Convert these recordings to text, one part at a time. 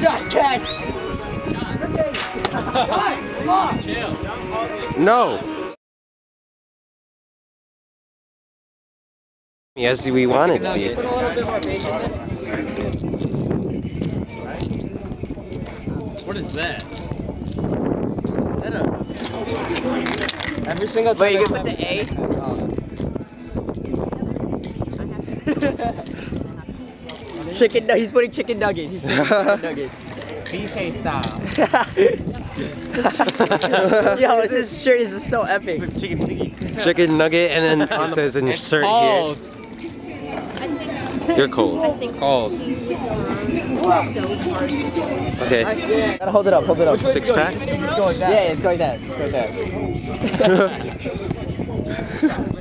Just catch! Guys, come on! No. As we want it to be. Put a little bit more bacon in this. What is that? Is that a... Every single time. Wait, you can put put the A? Oh. chicken nugget. He's putting chicken nugget. He's putting chicken nugget. BK style. Yo, this shirt is so epic. Chicken thingy. Chicken nugget, and then it says insert Cold. here. You're cold. It's cold. Okay. Gotta hold it up, hold it up. Six pack? It's going down. Yeah, it's going down. It's going down.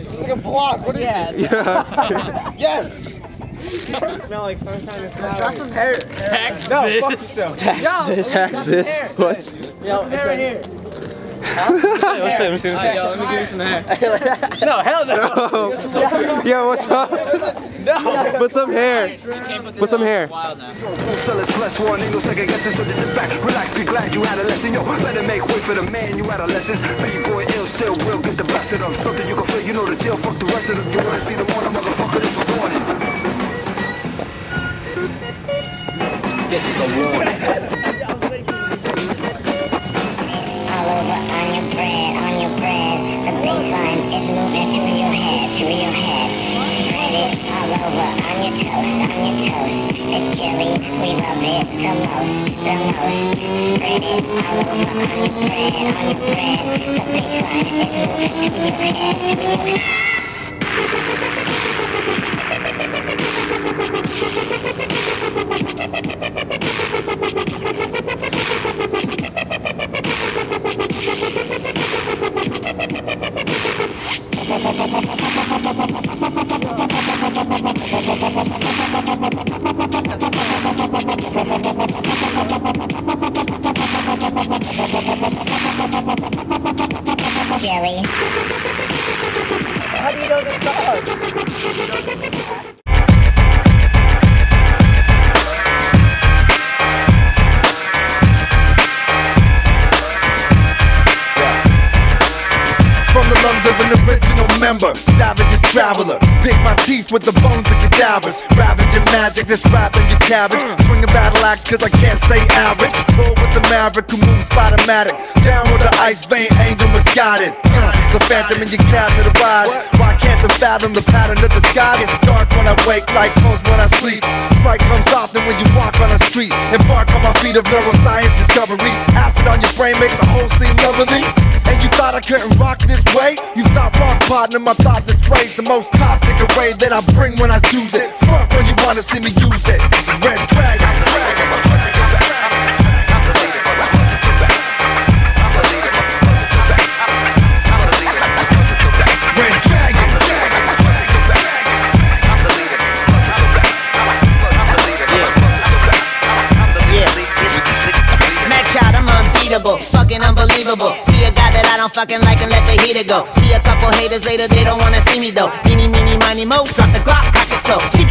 It's like a block. What is Yeah. this? Yeah. Yes. smell like sunshine and Draw some hair. Text no, this. fuck yourself. Tax this. Tax this. What? Yo, it's a hair. What's that? What's that? Yo, let me give you some hair. no, hell no. Yeah, what's up? No. Put some hair. Put some hair. Fellas, plus one, ain't no second guessing, so just sit back, relax, be glad you had a lesson, yo. Better make way for the man, you had a lesson. Big boy, ill, still will get the blessing of something you can feel, you know the deal. Fuck the rest of them, you wanna see the morning, This is all over on your bread, on your bread. The bassline is moving through your head, through your head. Spread it all over on your toast, on your toast. The chili, we love it the most, the most. Spread it all over on your bread, on your bread. The bassline is moving through your head, through your head. Original member, savage's traveler. Pick my teeth with the bones of cadavers. Ravaging magic that's wrapped in your cabbage. Swing a battle axe cause I can't stay average. Roll with the maverick who moves Spider-Matic. Down with the ice vein angel misguided. Uh, the phantom in your cabinet eyes. Why can't the fathom the pattern of the sky? It's dark when I wake, light comes when I sleep. Fright comes often when you walk on the street. Embark on my feet of neuroscience discoveries. Acid on your brain makes the whole scene lovely. And you thought I couldn't rock this way? You partner. My thought displays the most caustic array that I bring when I choose it. Fuck when you wanna see me use it. Red unbeatable, fucking unbelievable. I don't fucking like and let the heater go. See a couple haters later, they don't wanna see me though. Eeny, meeny, miny, mo, drop the Glock, cock it so.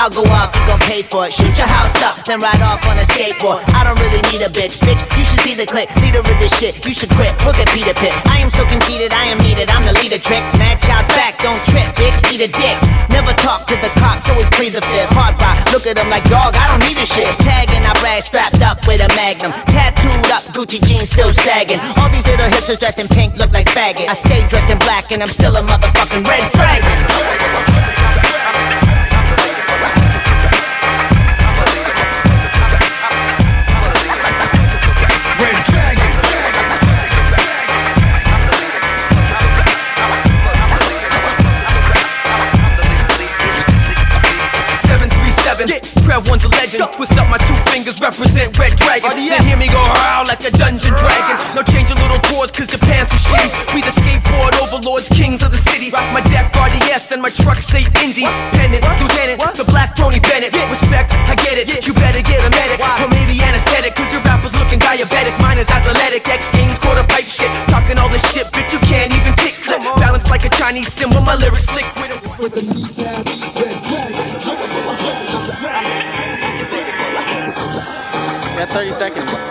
I'll go off, you gon' pay for it. Shoot your house up, then ride off on a skateboard. I don't really need a bitch, bitch. You should see the click, leader of this shit. You should quit, look at Peter Pitt. I am so conceited, I am needed, I'm the leader trick. Match out's back, don't trip, bitch, eat a dick. Never talk to the cops, always plead the fifth. Hard rock, look at them like dog, I don't need a shit. Tagging, I brag, strapped up with a magnum. Tattooed up, Gucci jeans still sagging. All these little hipsters dressed in pink look like faggots. I stay dressed in black and I'm still a motherfucking red dragon. Three seven. Get Trev one's a legend. Twist up my two fingers, represent Red Dragon. Then hear me go howl like a dungeon dragon. No change a little chords, cause the pants are shitty. We the skateboard overlords, kings of the city. My deck RDS and my truck say Indy. Pendant, Lieutenant, the black Tony Bennett. Respect, I get it. You better get a medic. Or maybe anesthetic, cause your 30 seconds.